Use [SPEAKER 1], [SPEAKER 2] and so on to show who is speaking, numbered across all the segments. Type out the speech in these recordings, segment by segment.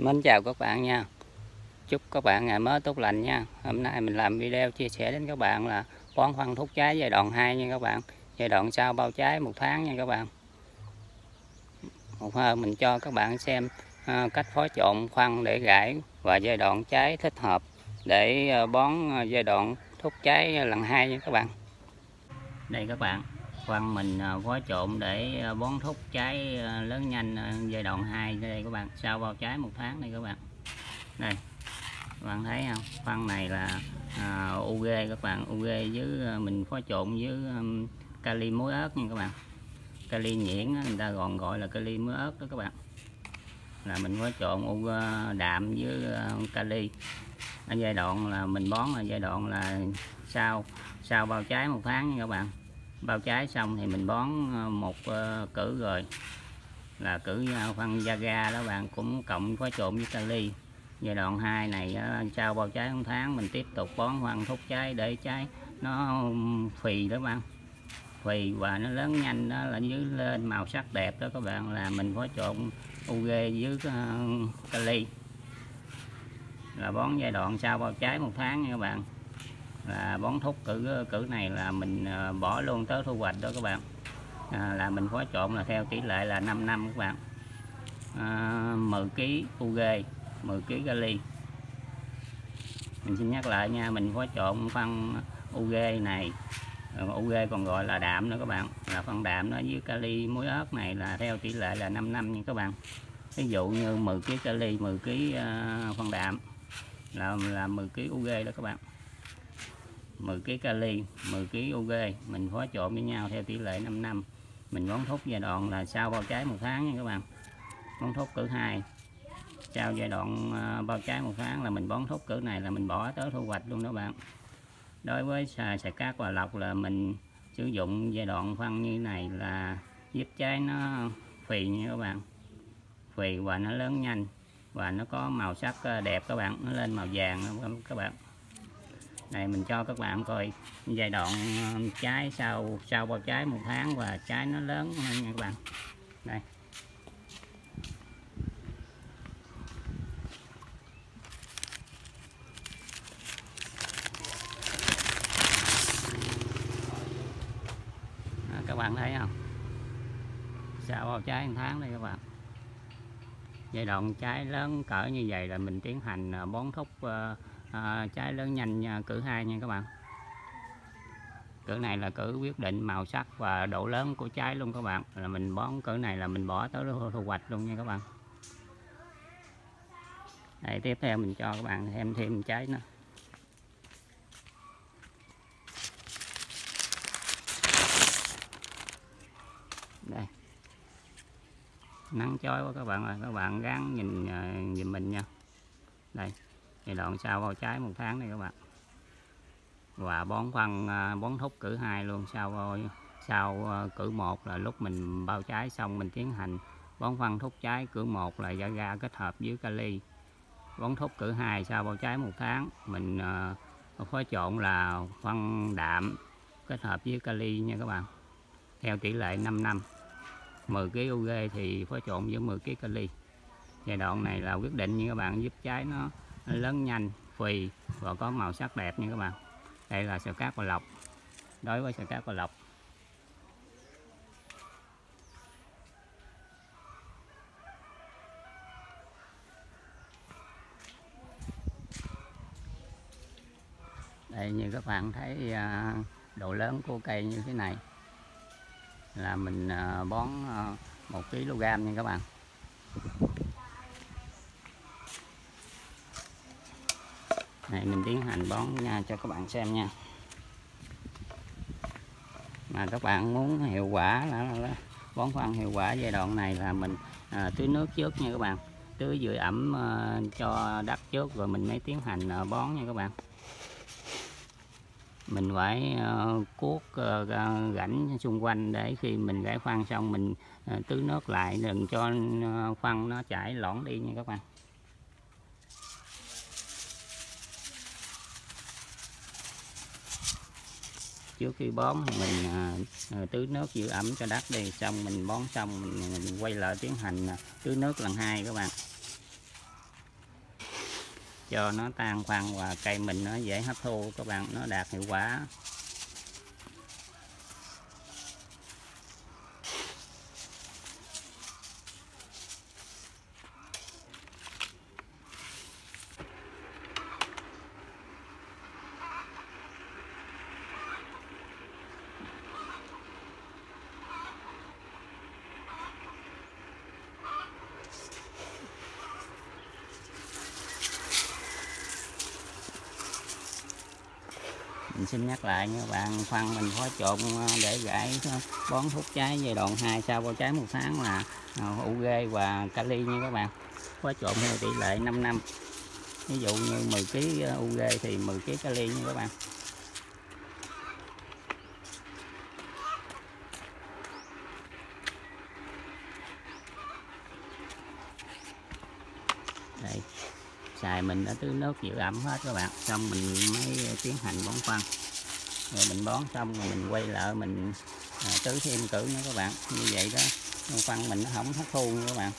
[SPEAKER 1] Mến chào các bạn nha. Chúc các bạn ngày mới tốt lành nha. Hôm nay mình làm video chia sẻ đến các bạn là bón phân thuốc trái giai đoạn 2 nha các bạn. Giai đoạn sau bao trái một tháng nha các bạn. Một hơn mình cho các bạn xem à, cách phối trộn phân để gãi và giai đoạn trái thích hợp để à, bón à, giai đoạn thuốc trái lần hai nha các bạn. Đây các bạn phân mình à, phối trộn để à, bón thúc trái à, lớn nhanh giai đoạn 2 đây các bạn. Sau bao trái một tháng đây các bạn. Đây các bạn thấy không? Phân này là à, UG các bạn. UG với mình phối trộn với um, kali muối ớt nha các bạn. Kali nhuyễn người ta còn gọi là kali muối ớt đó các bạn. Là mình phối trộn UG đạm với kali ở giai đoạn là mình bón là giai đoạn là sau sau bao trái một tháng nha các bạn bao trái xong thì mình bón ờ, một ờ, cử rồi. Là cử ờ, phân Jaga đó bạn, cũng cộng có trộn với kali. Giai đoạn 2 này sau bao trái một tháng, mình tiếp tục bón phân thuốc trái để trái nó phì đó bạn. Phì và nó lớn nhanh đó là dưới, lên màu sắc đẹp đó các bạn, là mình có trộn UG với kali. Là bón giai đoạn sau bao trái một tháng nha các bạn là bón thuốc cử cử này là mình ờ, bỏ luôn tới thu hoạch đó các bạn. À, là mình phối trộn là theo tỷ lệ là 5 năm các bạn. À, 10 kg UG 10 kg gali. Mình xin nhắc lại nha mình phối trộn phân UG này. Ờ, UG còn gọi là đạm nữa các bạn. Là phân đạm nó với kali muối ớt này là theo tỷ lệ là 5 năm nha các bạn. Ví dụ như 10 kg kali 10 kg phân đạm là là 10 kg UG đó các bạn. 10 kg kali 10 kg UG mình phối trộn với nhau theo tỷ lệ 5 năm. Mình bón thúc giai đoạn là sau bao trái một tháng nha các bạn. Bón thúc cỡ hai. Sau giai đoạn ờ, bao trái một tháng là mình bón thúc cỡ này là mình bỏ tới thu hoạch luôn đó bạn. Đối với xà, xà cát và lọc là mình sử dụng giai đoạn phân như này là giúp trái nó phì nha các bạn. Phì và nó lớn nhanh và nó có màu sắc ờ, đẹp các bạn nó lên màu vàng các bạn này mình cho các bạn coi giai đoạn ờ, trái sau sau bao trái một tháng và trái nó lớn hơn nha các bạn. Đây. Đó, các bạn thấy không? Sau bao trái một tháng đây các bạn. Giai đoạn trái lớn cỡ như vậy là mình tiến hành ờ, bón thúc uh, ờ, à, trái lớn nhanh cử hai nha các bạn. Cử này là cử quyết định màu sắc và độ lớn của trái luôn các bạn. Là mình bón cử này là mình bỏ tới thu hoạch luôn nha các bạn. Đây tiếp theo mình cho các bạn thêm thêm trái nữa. Đây. Nắng chói quá các bạn ơi các bạn gắng nhìn à, nhìn mình nha. Đây giai đoạn sau bao trái một tháng này các bạn. Và bón phân à, bón thúc cử hai luôn. Sau sau à, cử một là lúc mình bao trái xong mình tiến hành. Bón phân thúc trái, cử một là ra ra kết hợp với kali. Bón thúc cử hai, sau bao trái một tháng, mình à, phối trộn là phân đạm kết hợp với kali nha các bạn. Theo tỷ lệ 5 năm. 10 kg UG thì phối trộn với 10 kg kali. Giai đoạn này là quyết định như các bạn, giúp trái nó lớn nhanh, phì và có màu sắc đẹp nha các bạn. Đây là sò cát và lọc. Đối với sò cát và lọc. Đây, như các bạn thấy à, độ lớn của cây như thế này là mình à, bón à, một kg nha các bạn. Này mình tiến hành bón nha cho các bạn xem nha. Mà các bạn muốn hiệu quả là, là, là bón phân hiệu quả giai đoạn này là mình à, tưới nước trước nha các bạn. Tưới vừa ẩm à, cho đất trước rồi mình mới tiến hành à, bón nha các bạn. Mình phải uh, cuốc uh, rãnh xung quanh để khi mình rải phân xong mình uh, tưới nước lại đừng cho uh, phân nó chảy lõn đi nha các bạn. trước khi bón mình à, à, tưới nước giữ ẩm cho đất đi xong mình bón xong mình, mình quay lại tiến hành à, tưới nước lần hai các bạn. Cho nó tan khoan và cây mình nó dễ hấp thu các bạn nó đạt hiệu quả. Mình xin nhắc lại nha các bạn phân mình có trộn à, để gãi à, bón thuốc trái giai đoạn 2 sau bao trái một tháng là à, UG và kali nha các bạn. Có trộn theo tỷ lệ 5 năm. Ví dụ như 10 kg UG thì 10 kg kali nha các bạn đây xài mình đã tưới nước giữ ẩm hết các bạn. Xong mình mới tiến hành bón phân rồi mình bón xong rồi mình quay lại mình à, tưới thêm cử nữa các bạn. Như vậy đó phân mình nó không hấp thu nữa các bạn.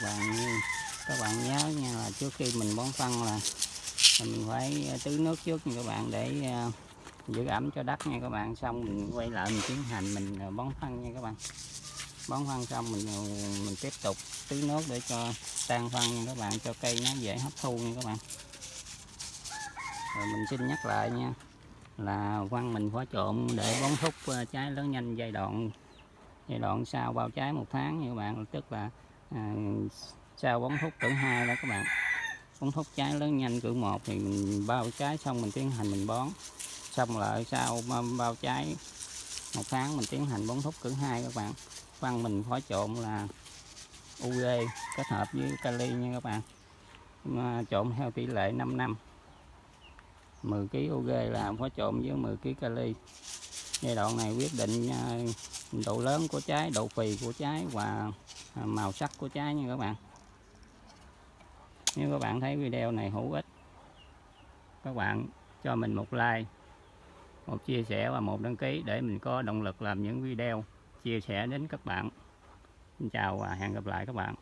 [SPEAKER 1] Các bạn các bạn nhớ nha là trước khi mình bón phân là mình phải tưới nước trước nha các bạn để à, giữ ẩm cho đất nha các bạn. Xong mình quay lại mình tiến hành mình à, bón phân nha các bạn. Bón phân xong mình à, mình tiếp tục tưới nước để cho tan phân nha các bạn, cho cây nó dễ hấp thu nha các bạn. Rồi mình xin nhắc lại nha là phân mình phó trộn để bón thúc trái lớn nhanh giai đoạn giai đoạn sau bao trái một tháng nha các bạn. Tức là à, sau bón thúc cỡ hai đó các bạn. Bón thúc trái lớn nhanh cỡ một thì mình bao trái xong mình tiến hành mình bón. Xong lại sau bao trái một tháng mình tiến hành bón thúc cỡ hai các bạn. Phân mình phối trộn là UG kết hợp với kali nha các bạn. Mà trộn theo tỷ lệ 5 năm. 10 kg UG là phối trộn với 10 kg kali giai đoạn này quyết định à, độ lớn của trái, độ phì của trái và à, màu sắc của trái nha các bạn. Nếu các bạn thấy video này hữu ích, các bạn cho mình một like, một chia sẻ và một đăng ký để mình có động lực làm những video chia sẻ đến các bạn. Xin chào và hẹn gặp lại các bạn.